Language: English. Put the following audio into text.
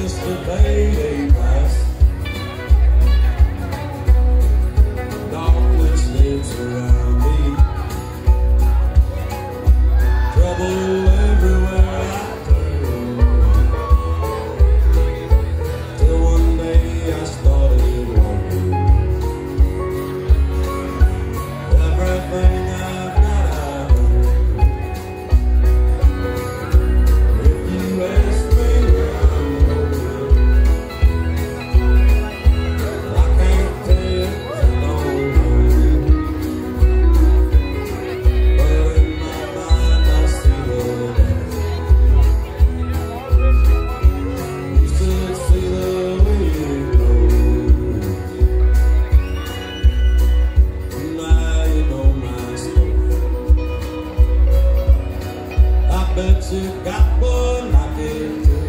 Mr. Bailey. to God, but I